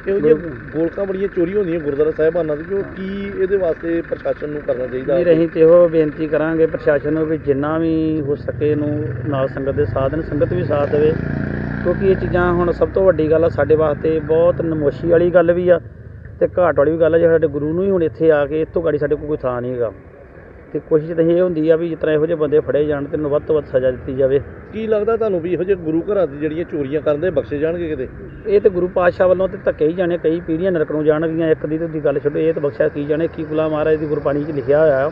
ਇਹੋ ਜਿਹੀਆਂ ਗੋਲਕਾਂ ਬੜੀਆਂ ਚੋਰੀ ਹੁੰਦੀਆਂ ਗੁਰਦੁਆਰਾ ਸਾਹਿਬਾਨਾਂ ਦੀ ਜੋ ਕੀ ਇਹਦੇ ਵਾਸਤੇ ਪ੍ਰਸ਼ਾਸਨ ਨੂੰ ਕਰਨਾ ਚਾਹੀਦਾ? ਵੀਰ ਅਸੀਂ ਤੇ ਉਹ ਬੇਨਤੀ ਕਰਾਂਗੇ ਪ੍ਰਸ਼ਾਸਨ ਨੂੰ ਵੀ ਜਿੰਨਾ ਵੀ ਹੋ ਸਕੇ ਨੂੰ ਨਾਲ ਸੰਗਤ ਦੇ ਸਾਥ ਦੇਣ ਸੰਗਤ ਵੀ ਸਾਥ ਦੇਵੇ। ਕਿਉਂਕਿ ਇਹ ਚੀਜ਼ਾਂ ਹੁਣ ਸਭ ਤੋਂ ਵੱਡੀ ਗੱਲ ਆ ਸਾਡੇ ਵਾਸਤੇ ਬਹੁਤ ਨਮੋਸ਼ੀ ਵਾਲੀ ਗੱਲ ਵੀ ਆ ਤੇ ਘਾਟ ਵਾਲੀ ਵੀ ਗੱਲ ਆ ਜੇ ਸਾਡੇ ਗੁਰੂ ਨੂੰ ਹੀ ਹੁਣ ਇੱਥੇ ਆ ਕੇ ਇੱਥੋਂ ਗਾੜੀ ਸਾਡੇ ਕੋਲ ਕੋਈ ਥਾਂ ਨਹੀਂ ਹੈਗਾ। ਤੇ ਕੋਸ਼ਿਸ਼ ਤਾਂ ਇਹ ਹੁੰਦੀ ਆ ਵੀ ਜਿਸ ਤਰ੍ਹਾਂ ਇਹੋ ਜਿਹੇ ਬੰਦੇ ਫੜੇ ਜਾਣ ਤੇ ਇਹਨੂੰ ਵੱਧ ਤੋਂ ਵੱਧ ਸਜ਼ਾ ਦਿੱਤੀ ਜਾਵੇ। ਕੀ ਲੱਗਦਾ ਤੁਹਾਨੂੰ ਵੀ ਇਹੋ ਜਿਹੇ ਗੁਰੂ ਘਰਾਂ ਦੀ ਜਿਹੜੀਆਂ ਚੋਰੀਆਂ ਕਰਦੇ ਬਖਸ਼ੇ ਜਾਣਗੇ ਕਿਤੇ? ਇਹ ਤੇ ਗੁਰੂ ਪਾਤਸ਼ਾਹ ਵੱਲੋਂ ਤੇ ਧੱਕੇ ਹੀ ਜਾਣੇ ਕਈ ਪੀੜ੍ਹੀਆਂ ਨਰਕ ਨੂੰ ਜਾਣਗੀਆਂ ਇੱਕ ਦੀ ਤੇ ਦੀ ਗੱਲ ਛੱਡੋ ਇਹ ਤਾਂ ਬਖਸ਼ਿਆ ਕੀ ਜਾਣੇ ਕੀ ਕੁਲਾ ਮਹਾਰਾਜ ਦੀ ਗੁਰਬਾਣੀ 'ਚ ਲਿਖਿਆ ਹੋਇਆ ਆ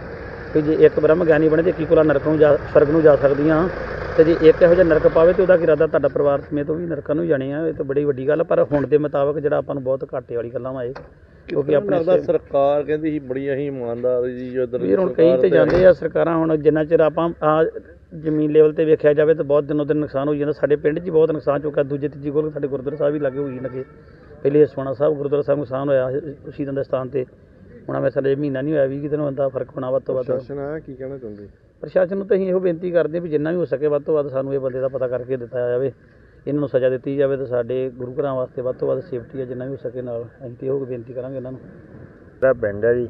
ਕਿ ਜੇ ਇੱਕ ਬ੍ਰਹਮ ਗਿਆਨੀ ਬਣੇ ਤੇ ਕੀ ਕੁਲਾ ਨਰਕ ਨੂੰ ਜਾ ਸਵਰਗ ਨੂੰ ਜਾ ਸਕਦੀਆਂ। ਤੇ ਜੇ ਇੱਕ ਇਹੋ ਜਿਹਾ ਨਰਕ ਪਾਵੇ ਤੇ ਉਹਦਾ ਕੀ ਇਰਾਦਾ ਤੁਹਾਡਾ ਪਰਿਵਾਰ ਸਮੇਤ ਉਹ ਵੀ ਨਰਕਾਂ ਨੂੰ ਜਾਣੇ ਆ ਇਹ ਤਾਂ ਬੜੀ ਵੱਡੀ ਗੱਲ ਆ, ਪਰ ਹੁਣ ਦੇ ਮੁਤਾਬਕ ਜਿਹੜਾ ਆਪਾਂ ਨੂੰ ਬਹੁਤ ਘਾਟੇ ਵਾਲੀ ਗੱਲਾਂ ਵਾਏ ਕਿਉਂਕਿ ਆਪਣੇ ਲੱਗਦਾ ਸਰਕਾਰ ਕਹਿੰਦੀ ਸੀ ਬੜੀ ਅਸੀਂ ਇਮਾਨਦਾਰ ਜੀ ਇਧਰ ਵੀਰ ਹੁਣ ਕਈ ਤੇ ਜਾਂਦੇ ਆ ਸਰਕਾਰਾਂ ਹੁਣ ਜਿੰਨਾ ਚਿਰ ਆਪਾਂ ਆ ਜ਼ਮੀਨ ਲੈਵਲ ਤੇ ਵੇਖਿਆ ਜਾਵੇ ਤਾਂ ਬਹੁਤ ਦਿਨੋਂ ਦਿਨ ਨੁਕਸਾਨ ਹੋਈ ਜਾਂਦਾ। ਸਾਡੇ ਪਿੰਡ 'ਚ ਹੀ ਬਹੁਤ ਨੁਕਸਾਨ ਚੁੱਕਾ ਦੂਜੇ ਤੀਜੀ ਕੋਲ ਸਾਡੇ ਗੁਰਦੁਆਰਾ ਸਾਹਿਬ ਵੀ ਲੱਗੇ ਹੋਈ ਲੱਗੇ ਪਹਿਲੇ ਸੋਣਾ ਸਾਹਿਬ ਗੁਰਦੁਆਰਾ ਸਾਹਿਬ ਨੁਕਸਾਨ ਹੋਇਆ ਸ਼ਹੀਦਾਂ ਦੇ ਸਥਾਨ ਤੇ। ਹੁਣ ਮੈਂ ਸਾਡੇ ਮਹੀਨਾ ਨਹੀਂ ਹੋਇਆ 20 ਦਿਨ ਹੁੰਦਾ ਫ਼ਰਕ ਹੋਣਾ ਵੱਧ ਤੋਂ ਵੱਧ। ਪ੍ਰਸ਼ਾਸਨ ਆਇਆ ਕੀ ਕਹਿਣਾ ਚਾਹੁੰਦੇ? ਪ੍ਰਸ਼ਾਸਨ ਨੂੰ ਤਾਂ ਅਸੀਂ ਇਹੋ ਬੇਨਤੀ ਕਰਦੇ ਹਾਂ ਵੀ ਜਿੰਨਾ ਵੀ ਹੋ ਸਕੇ ਵੱਧ ਤੋਂ ਵੱਧ ਸਾਨੂੰ ਇਹ ਬੰਦੇ ਦਾ ਪਤਾ ਕਰਕੇ ਦਿੱਤਾ ਜਾਵੇ। ਇਹਨਾਂ ਨੂੰ ਸਜ਼ਾ ਦਿੱਤੀ ਜਾਵੇ ਤੇ ਸਾਡੇ ਗੁਰੂ ਘਰਾਂ ਵਾਸਤੇ ਵੱਧ ਤੋਂ ਵੱਧ ਸੇਫਟੀ ਹੈ ਜਿੰਨਾ ਵੀ ਹੋ ਸਕੇ ਨਾਲ। ਅਸੀਂ ਤੇ ਇਹੋ ਬੇਨਤੀ ਕਰਾਂਗੇ ਇਹਨਾਂ ਨੂੰ। ਮੇਰਾ ਪਿੰਡ ਹੈ ਜੀ,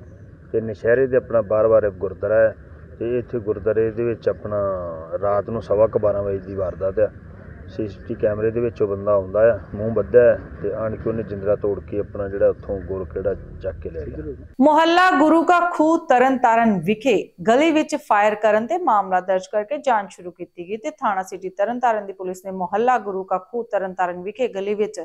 ਤੇ ਨਸ਼ਹਿਰੇ ਦੇ ਆਪਣਾ ਬਾਰ-ਬਾਰ ਗੁਰਦੁਆਰਾ ਹੈ, ਤੇ ਇੱਥੇ ਗੁਰਦੁਆਰੇ ਦੇ ਵਿੱਚ ਆਪਣਾ ਰਾਤ ਨੂੰ ਸਵਾ ਕੁ 12 ਵਜੇ ਦੀ ਵਾਰਦਾਤ ਹੈ ਸੀਸੀਟੀ ਕੈਮਰੇ ਦੇ ਵਿੱਚ ਉਹ ਬੰਦਾ ਆਉਂਦਾ ਆ, ਮੂੰਹ ਬੱਧਾ ਤੇ ਆਣ ਕੇ ਉਹਨੇ ਜਿੰਦਰਾ ਤੋੜ ਕੇ ਆਪਣਾ ਜਿਹੜਾ ਉੱਥੋਂ ਗੋਲ ਕਿਹੜਾ ਚੱਕ ਕੇ ਲੈ ਗਿਆ। ਮੁਹੱਲਾ ਗੁਰੂ ਕਾ ਖੂਹ ਤਰਨਤਾਰਨ ਵਿਖੇ ਗਲੀ ਵਿੱਚ ਫਾਇਰ ਕਰਨ ਤੇ ਮਾਮਲਾ ਦਰਜ ਕਰਕੇ ਜਾਂਚ ਸ਼ੁਰੂ ਕੀਤੀ ਗਈ ਤੇ ਥਾਣਾ ਸਿਟੀ ਤਰਨਤਾਰਨ ਦੀ ਪੁਲਿਸ ਨੇ ਮੁਹੱਲਾ ਗੁਰੂ ਕਾ ਖੂਹ ਤਰਨਤਾਰਨ ਵਿਖੇ ਗਲੀ ਵਿੱਚ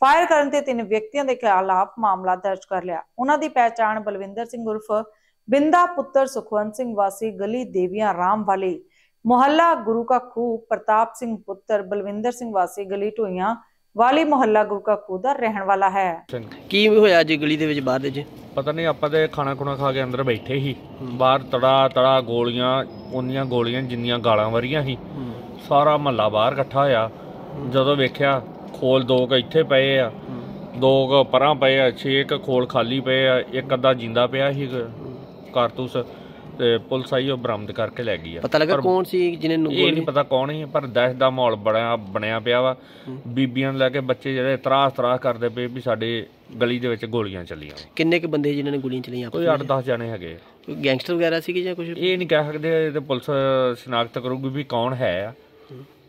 ਫਾਇਰ ਕਰਨ ਤੇ ਤਿੰਨ ਵਿਅਕਤੀਆਂ ਦੇ ਖਿਲਾਫ ਮਾਮਲਾ ਦਰਜ ਕਰ ਲਿਆ। ਉਹਨਾਂ ਦੀ ਪਹਿਚਾਣ ਬਲਵਿੰਦਰ ਸਿੰਘ ਉਰਫ ਬਿੰਦਾ ਪੁੱਤਰ ਸੁਖਵੰਤ ਸਿੰਘ ਵਾਸੀ ਗਲੀ ਦੇਵੀਆਂ ਰਾਮ ਵਾਲੀ ਮੁਹੱਲਾ ਗੁਰੂ ਕਾ ਖੂਹ ਪ੍ਰਤਾਪ ਸਿੰਘ ਪੁੱਤਰ ਬਲਵਿੰਦਰ ਸਿੰਘ ਵਾਸੀ ਗਲੀ ਢੋਈਆਂ ਵਾਲੀ ਮੁਹੱਲਾ ਗੁਰੂ ਕਾ ਖੂਹ ਦਾ ਰਹਿਣ ਵਾਲਾ ਹੈ। ਕੀ ਹੋਇਆ ਜੀ ਗਲੀ ਦੇ ਵਿੱਚ ਬਾਹਰ ਦੇ ਜੀ ਪਤਾ ਨਹੀਂ ਆਪਾਂ ਤੇ ਖਾਣਾ ਖੁਣਾ ਖਾ ਕੇ ਅੰਦਰ ਬੈਠੇ ਸੀ। ਬਾਹਰ ਤੜਾ ਤੜਾ ਗੋਲੀਆਂ ਉਹਨੀਆਂ ਗੋਲੀਆਂ ਜਿੰਨੀਆਂ ਗਾਲਾਂ ਵਰੀਆਂ ਸੀ। ਸਾਰਾ ਮਹੱਲਾ ਬਾਹਰ ਇਕੱਠਾ ਹੋਇਆ। ਜਦੋਂ ਵੇਖਿਆ ਖੋਲ ਦੋ ਕੁ ਇੱਥੇ ਪਏ ਆ ਦੋ ਕੁ ਪਰਾਂ ਪਏ ਆ ਛੇ ਕੁ ਖੋਲ ਖਾਲੀ ਪਏ ਆ ਇੱਕ ਅੱਧਾ ਜਿੰਦਾ ਪਿਆ ਸੀ ਕਾਰਤੂਸ ਤੇ ਪੁਲਿਸ ਆਈ ਉਹ ਬਰਾਮਦ ਕਰਕੇ ਲੈ ਗਈ ਆ। ਪਤਾ ਲੱਗਾ ਪਰ ਕੌਣ ਸੀ ਜਿਹਨੇ ਨੂੰ ਇਹ ਨਹੀਂ ਪਤਾ ਕੌਣ ਸੀ ਪਰ ਦਹਿਸ਼ਤ ਦਾ ਮਾਹੌਲ ਬੜਾ ਬਣਿਆ ਪਿਆ ਵਾ। ਬੀਬੀਆਂ ਨੂੰ ਲੈ ਕੇ ਬੱਚੇ ਜਿਹੜੇ ਤਰਾਸ ਤਰਾਸ ਕਰਦੇ ਪਏ ਵੀ ਸਾਡੇ ਗਲੀ ਦੇ ਵਿੱਚ ਗੋਲੀਆਂ ਚੱਲੀਆਂ। ਕਿੰਨੇ ਕੁ ਬੰਦੇ ਜਿਨ੍ਹਾਂ ਨੇ ਗੋਲੀਆਂ ਚਲਾਈਆਂ ਕੋਈ 8-10 ਜਣੇ ਹੈਗੇ ਗੈਂਗਸਟਰ ਵਗੈਰਾ ਸੀਗੇ ਜਾਂ ਕੁਝ ਇਹ ਨਹੀਂ ਕਹਿ ਸਕਦੇ ਇਹ ਤੇ ਪੁਲਿਸ ਸ਼ਨਾਖਤ ਕਰੂਗੀ ਵੀ ਕੌਣ ਹੈ ਆ।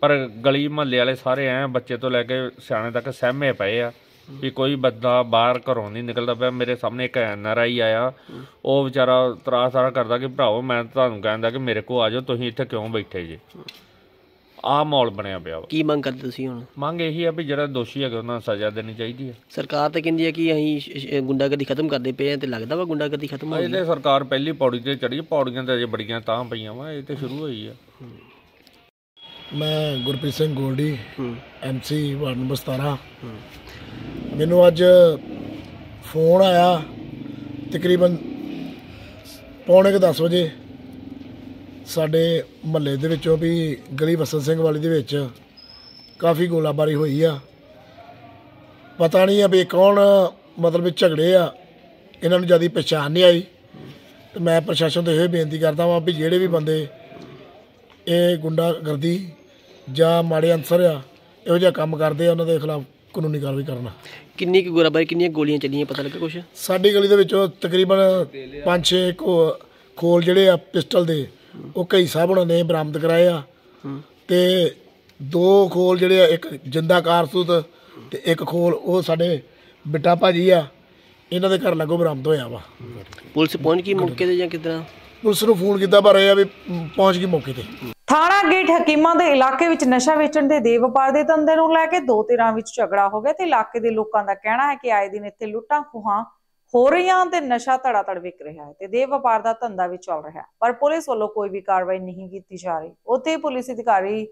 ਪਰ ਗਲੀ ਮਹੱਲੇ ਵਾਲੇ ਸਾਰੇ ਐ ਬੱਚੇ ਤੋਂ ਲੈ ਕੇ ਸਿਆਣੇ ਤੱਕ ਸਹਿਮੇ ਪਏ ਆ। ਵੀ ਕੋਈ ਬੰਦਾ ਬਾਹਰ ਘਰੋਂ ਨਹੀਂ ਨਿਕਲਦਾ ਪਿਆ। ਮੇਰੇ ਸਾਹਮਣੇ ਇੱਕ ਐਨਆਰਆਈ ਆਇਆ। ਉਹ ਵਿਚਾਰਾ ਤਰਾਸ ਤਾਰਾ ਕਰਦਾ ਕਿ ਭਰਾਵੋ ਮੈਂ ਤੁਹਾਨੂੰ ਕਹਿੰਦਾ ਕਿ ਮੇਰੇ ਕੋਲ ਆ ਜਾਓ ਤੁਸੀਂ ਇੱਥੇ ਕਿਉਂ ਬੈਠੇ ਜੇ? ਆਹ ਮਾਹੌਲ ਬਣਿਆ ਪਿਆ ਵਾ। ਕੀ ਮੰਗ ਕਰਦੇ ਤੁਸੀਂ ਹੁਣ? ਮੰਗ ਇਹੀ ਆ ਵੀ ਜਿਹੜਾ ਦੋਸ਼ੀ ਹੈਗਾ ਉਹਨਾਂ ਨੂੰ ਸਜ਼ਾ ਦੇਣੀ ਚਾਹੀਦੀ ਹੈ ਸਰਕਾਰ ਤਾਂ ਕਹਿੰਦੀ ਹੈ ਕਿ ਅਸੀਂ ਸ਼- ਸ਼- ਗੁੰਡਾਗਰਦੀ ਖਤਮ ਕਰਦੇ ਪਏ ਹਾਂ ਤੇ ਲੱਗਦਾ ਵਾ ਗੁੰਡਾਗਰਦੀ ਖਤਮ ਹੋ ਗਈ? ਇਹਦੇ ਸਰਕਾਰ ਪਹਿਲੀ ਪੌੜੀ ਤੇ ਚੜੀ ਪੌੜੀਆਂ ਤੇ ਅਜੇ ਬੜੀਆਂ ਤਾਂ ਪਈਆਂ ਵਾ ਇਹ ਤੇ ਸ਼ੁਰੂ ਹੋਈ ਆ। ਮੈਂ Gurpreet Singh Goldy MC ward number 17 ਮੈਨੂੰ ਅੱਜ ਫੋਨ ਆਇਆ, ਤਕਰੀਬਨ ਪੌਣੇ ਕੁ 10 ਵਜੇ, ਸਾਡੇ ਮਹੱਲੇ ਦੇ ਵਿੱਚੋਂ ਵੀ ਗਲੀ ਵਸਨ ਸਿੰਘ ਵਾਲੀ ਦੇ ਵਿੱਚ ਕਾਫੀ ਗੋਲਾਬਾਰੀ ਹੋਈ ਆ। ਪਤਾ ਨਹੀਂ ਆ ਵੀ ਕੌਣ, ਮਤਲਬ ਝਗੜੇ ਆ, ਇਹਨਾਂ ਨੂੰ ਜ਼ਿਆਦਾ ਪਛਾਣ ਨਹੀਂ ਆਈ। ਤੇ ਮੈਂ ਪ੍ਰਸ਼ਾਸਨ ਤੋਂ ਇਹ ਬੇਨਤੀ ਕਰਦਾ ਵਾਂ ਵੀ ਜਿਹੜੇ ਵੀ ਬੰਦੇ ਇਹ ਗੁੰਡਾਗਰਦੀ ਜਾਂ ਮਾੜੇ ਅੰਸਰ ਆ, ਇਹੋ ਜਿਹਾ ਕੰਮ ਕਰਦੇ ਆ, ਉਹਨਾਂ ਦੇ ਖਿਲਾਫ ਕਾਨੂੰਨੀ ਕਾਰਵਾਈ ਕਰਨਾ। ਕਿੰਨੀ ਕੁ ਗੋਲਾਬਾਰੀ ਕਿੰਨੀਆਂ ਗੋਲੀਆਂ ਚੱਲੀਆਂ ਪਤਾ ਲੱਗਾ ਕੁਝ ਸਾਡੀ ਗਲੀ ਦੇ ਵਿੱਚੋਂ ਤਕਰੀਬਨ 5-6 ਖੋਲ ਜਿਹੜੇ ਆ ਪਿਸਟਲ ਦੇ ਉਹ ਕਈ ਸਾਹਿਬ ਉਹਨਾਂ ਨੇ ਬਰਾਮਦ ਕਰਾਏ ਆ। ਤੇ ਦੋ ਖੋਲ ਜਿਹੜੇ ਆ ਇੱਕ ਜਿੰਦਾ ਕਾਰਤੂਸ ਤੇ ਇੱਕ ਖੋਲ ਉਹ ਸਾਡੇ ਬਿੱਟਾ ਭਾਜੀ ਆ ਇਹਨਾਂ ਦੇ ਘਰ ਲੱਗੋ ਬਰਾਮਦ ਹੋਇਆ ਵਾ। ਪੁਲਿਸ ਪਹੁੰਚ ਗਈ ਮੌਕੇ ਤੇ ਜਾਂ ਕਿਦਾਂ? ਪੁਲਿਸ ਨੂੰ ਫੋਨ ਕੀਤਾ ਪਰ ਇਹ ਆ ਵੀ ਪਹੁੰਚ ਗਈ ਮੌਕੇ ਤੇ। ਥਾਣਾ ਗੇਟ ਹਕੀਮਾਂ ਦੇ ਇਲਾਕੇ ਵਿੱਚ ਨਸ਼ਾ ਵੇਚਣ ਦੇ ਦੇ ਵਪਾਰ ਦੇ ਧੰਦੇ ਨੂੰ ਲੈ ਕੇ ਦੋ ਧਿਰਾਂ ਵਿੱਚ ਝਗੜਾ ਹੋ ਗਿਆ ਤੇ ਇਲਾਕੇ ਦੇ ਲੋਕਾਂ ਦਾ ਕਹਿਣਾ ਹੈ ਕਿ ਆਏ ਦਿਨ ਇੱਥੇ ਲੁੱਟਾਂ ਖੋਹਾਂ ਹੋ ਰਹੀਆਂ ਤੇ ਨਸ਼ਾ ਧੜਾਧੜ ਵਿਕ ਰਿਹਾ ਹੈ ਤੇ ਦੇ ਵਪਾਰ ਦਾ ਧੰਦਾ ਵੀ ਚੱਲ ਰਿਹਾ ਹੈ। ਪਰ ਪੁਲਿਸ ਵੱਲੋਂ ਕੋਈ ਵੀ ਕਾਰਵਾਈ ਨਹੀਂ ਕੀਤੀ ਜਾ ਰਹੀ। ਉੱਥੇ ਪੁਲਿਸ ਅਧਿਕਾਰੀ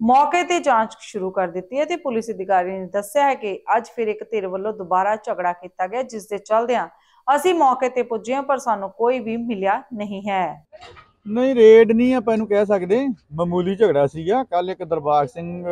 ਮੌਕੇ ਤੇ ਜਾਂਚ ਸ਼ੁਰੂ ਕਰ ਦਿੱਤੀ ਹੈ ਤੇ ਪੁਲਿਸ ਅਧਿਕਾਰੀ ਨੇ ਦੱਸਿਆ ਹੈ ਕਿ ਅੱਜ ਫਿਰ ਇੱਕ ਧਿਰ ਵੱਲੋਂ ਦੁਬਾਰਾ ਝਗੜਾ ਕੀਤਾ ਗਿਆ, ਜਿਸ ਦੇ ਚੱਲਦਿਆਂ ਅਸੀਂ ਮੌਕੇ ਤੇ ਪੁੱਜੇ ਹਾਂ, ਪਰ ਸਾਨੂੰ ਕੋਈ ਵੀ ਮਿਲਿਆ ਨਹੀਂ ਹੈ। ਨਹੀਂ, ਰੇਡ ਨਹੀਂ ਆਪਾਂ ਇਹਨੂੰ ਕਹਿ ਸਕਦੇ। ਮਾਮੂਲੀ ਝਗੜਾ ਸੀਗਾ। ਕੱਲ ਇੱਕ ਦਰਬਾਰ ਸਿੰਘ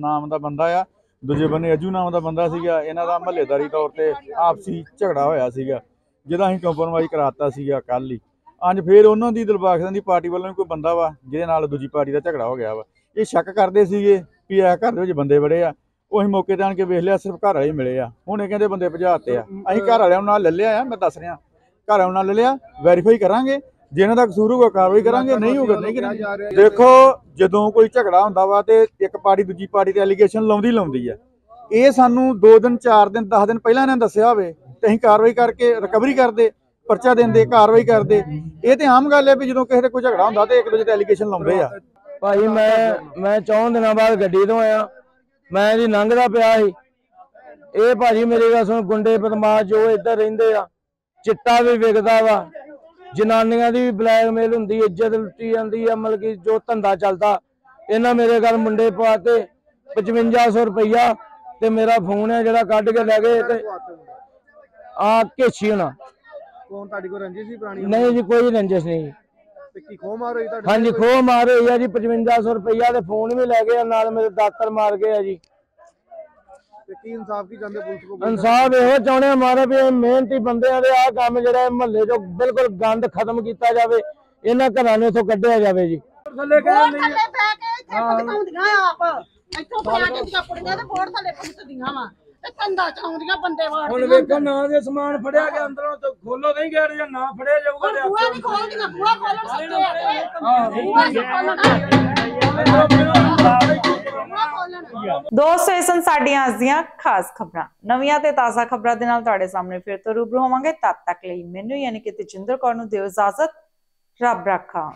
ਨਾਮ ਦਾ ਬੰਦਾ ਆ। ਦੂਜੇ ਬੰਨੇ ਅਜੂ ਨਾਮ ਦਾ ਬੰਦਾ ਸੀਗਾ। ਇਹਨਾਂ ਦਾ ਮਹੱਲੇਦਾਰੀ ਤੌਰ ਤੇ ਆਪਸੀ ਝਗੜਾ ਹੋਇਆ ਸੀਗਾ। ਜਿਹਦਾ ਅਸੀਂ ਕੰਪਰੋਮਾਈਜ਼ ਕਰਾਤਾ ਸੀਗਾ ਕੱਲ ਹੀ। ਅੱਜ ਫੇਰ ਉਹਨਾਂ ਦੀ ਦਰਬਾਰ ਸਿੰਘ ਦੀ ਪਾਰਟੀ ਵੱਲੋਂ ਵੀ ਕੋਈ ਬੰਦਾ ਵਾ, ਜਿਹਦੇ ਨਾਲ ਦੂਜੀ ਪਾਰਟੀ ਦਾ ਝਗੜਾ ਹੋ ਗਿਆ ਵਾ। ਇਹ ਸ਼ੱਕ ਕਰਦੇ ਸੀਗੇ ਵੀ ਇਹ ਘਰ ਦੇ ਵਿੱਚ ਬੰਦੇ ਬੜੇ ਆ। ਉਹ ਅਸੀਂ ਮੌਕੇ ਤੇ ਆਣ ਕੇ ਵੇਖ ਲਿਆ, ਸਿਰਫ ਘਰ ਵਾਲੇ ਮਿਲੇ ਆ। ਹੁਣ ਇਹ ਕਹਿੰਦੇ ਬੰਦੇ ਭਜਾਤੇ ਆ। ਅਸੀਂ ਘਰ ਵਾਲਿਆਂ ਨਾਲ ਲੈ ਲਿਆ ਆ, ਮੈਂ ਦੱਸ ਰਿਹਾ। ਘਰ ਵਾਲਿਆਂ ਨਾਲ ਲੈ ਲਿਆ ਵੈਰੀਫਾਈ ਕਰਾਂਗੇ। ਜੇ ਇਹਨਾਂ ਦਾ ਕਸੂਰ ਹੋਊਗਾ ਕਾਰਵਾਈ ਕਰਾਂਗੇ ਨਹੀਂ ਹੋਊਗਾ ਨਹੀਂ ਕਰਾਂਗੇ। ਦੇਖੋ ਜਦੋਂ ਕੋਈ ਝਗੜਾ ਹੁੰਦਾ ਵਾ ਤੇ ਇੱਕ ਪਾਰਟੀ ਦੂਜੀ ਪਾਰਟੀ ਤੇ ਐਲੀਗੇਸ਼ਨ ਲਾਉਂਦੀ ਲਾਉਂਦੀ ਆ। ਇਹ ਸਾਨੂੰ 2 ਦਿਨ 4 ਦਿਨ 10 ਦਿਨ ਪਹਿਲਾਂ ਇਹਨਾਂ ਨੇ ਦੱਸਿਆ ਹੋਵੇ ਤੇ ਅਸੀਂ ਕਾਰਵਾਈ ਕਰਕੇ ਰਿਕਵਰੀ ਕਰਦੇ ਪਰਚਾ ਦਿੰਦੇ ਕਾਰਵਾਈ ਕਰਦੇ। ਇਹ ਤੇ ਆਮ ਗੱਲ ਹੈ ਵੀ ਜਦੋਂ ਕਿਸੇ ਦੇ ਕੋਈ ਝਗੜਾ ਹੁੰਦਾ ਤੇ ਇੱਕ ਦੂਜੇ ਤੇ ਐਲੀਗੇਸ਼ਨ ਲਾਉਂਦੇ ਆ। ਭਾਈ ਮੈਂ ਮੈਂ ਚੌਂ ਦਿਨਾਂ ਬਾਅਦ ਗੱਡੀ ਤੋਂ ਆਇਆ। ਮੈਂ ਇਹਦੀ ਲੰਘਦਾ ਪਿਆ ਸੀ। ਇਹ ਭਾਜੀ ਮੇਰੀ ਗੱਲ ਸੁਣ ਗੁੰਡੇ ਬਦਮਾਸ਼ ਜੋ ਇੱਧਰ ਰਹਿੰਦੇ ਆ ਚਿੱਟਾ ਵੀ ਵਿਕਦਾ ਵਾ। ਜਨਾਨੀਆਂ ਦੀ ਵੀ ਬਲੈਕਮੇਲ ਹੁੰਦੀ ਇੱਜ਼ਤ ਲੁੱਟੀ ਜਾਂਦੀ ਆ ਮਤਲਬ ਕਿ ਜੋ ਧੰਦਾ ਚੱਲਦਾ। ਇਹਨਾਂ ਮੇਰੇ ਘਰ ਮੁੰਡੇ ਪਵਾਤੇ 5500 ਰੁਪਈਆ ਤੇ ਮੇਰਾ ਫੋਨ ਹੈ ਜਿਹੜਾ ਕੱਢ ਕੇ ਲੈ ਗਏ ਤੇ ਆ ਘੇਛੀ ਹੋਣਾ। ਕੌਣ ਤੁਹਾਡੀ ਕੋਈ ਰੰਜਿਸ਼ ਸੀ ਪੁਰਾਣੀ? ਨਹੀਂ ਜੀ ਕੋਈ ਰੰਜਿਸ਼ ਨਹੀਂ। ਤੇ ਕੀ ਖੋ ਮਾਰ ਹੋਈ ਤੁਹਾਡੇ? ਹਾਂਜੀ ਖੋਹ ਮਾਰ ਹੋਈ ਆ ਜੀ 5500 ਰੁਪਈਆ ਤੇ ਫੋਨ ਵੀ ਲੈ ਗਏ ਨਾਲ ਮੇਰੇ ਦਾਤਰ ਮਾਰ ਗਏ ਆ ਜੀ। ਤੇ ਕੀ ਇਨਸਾਫ ਕੀ ਚਾਹੁੰਦੇ ਪੁਲਿਸ ਕੋ ਇਨਸਾਫ ਇਹੋ ਚਾਹੁੰਦੇ ਆ ਮਾਰੇ ਵੀ ਇਹ ਮਿਹਨਤੀ ਬੰਦਿਆਂ ਦੇ ਆ ਕੰਮ ਜਿਹੜਾ ਮਹੱਲੇ ਚੋਂ ਬਿਲਕੁਲ ਗੰਦ ਖਤਮ ਕੀਤਾ ਜਾਵੇ ਇਹਨਾਂ ਘਰਾਂ ਨੂੰ ਇਥੋਂ ਕੱਢਿਆ ਜਾਵੇ ਜੀ। ਥੱਲੇ ਥੱਲੇ ਬਹਿ ਕੇ ਇੱਥੇ ਭਟਕਾਉਂਦੀਆਂ ਆਪ। ਇੱਥੋਂ ਬਣਾ ਕੇ ਕੁੜੀਆਂ ਤੇ ਬੋਰਡ ਥੱਲੇ ਭਟਕਦੀਆਂ ਵਾ। ਤੇ ਕੰਦਾ ਚਾਉਂਦੀਆਂ ਬੰਦੇ ਵਾੜ ਹੁਣ ਵੇਖੋ ਨਾ ਦੇ ਸਮਾਨ ਫੜਿਆ ਗਿਆ ਅੰਦਰੋਂ ਤੇ ਖੋਲੋ ਨਹੀਂ ਗਿਆ ਜਾਂ ਨਾ ਫੜਿਆ ਜਾਊਗਾ ਤੇ ਬੂਆ ਨਹੀਂ ਖੋਲਦੀਆਂ ਬੂਆ ਖੋਲਣ ਸੱਚੇ ਆ ਨਹੀਂ ਦੋਸਤੋ ਇਹ ਸਨ ਸਾਡੀਆਂ ਅੱਜ ਦੀਆਂ ਖਾਸ ਖਬਰਾਂ। ਨਵੀਆਂ ਤੇ ਤਾਜ਼ਾ ਖਬਰਾਂ ਦੇ ਨਾਲ ਤੁਹਾਡੇ ਸਾਹਮਣੇ ਫਿਰ ਤੋਂ ਰੂਬਰੂ ਹੋਵਾਂਗੇ। ਤਦ ਤੱਕ ਲਈ ਮੈਨੂੰ ਯਾਨੀ ਕਿ ਤੇਜਿੰਦਰ ਕੌਰ ਨੂੰ ਦਿਓ ਇਜਾਜ਼ਤ। ਰੱਬ ਰੱਖਾ।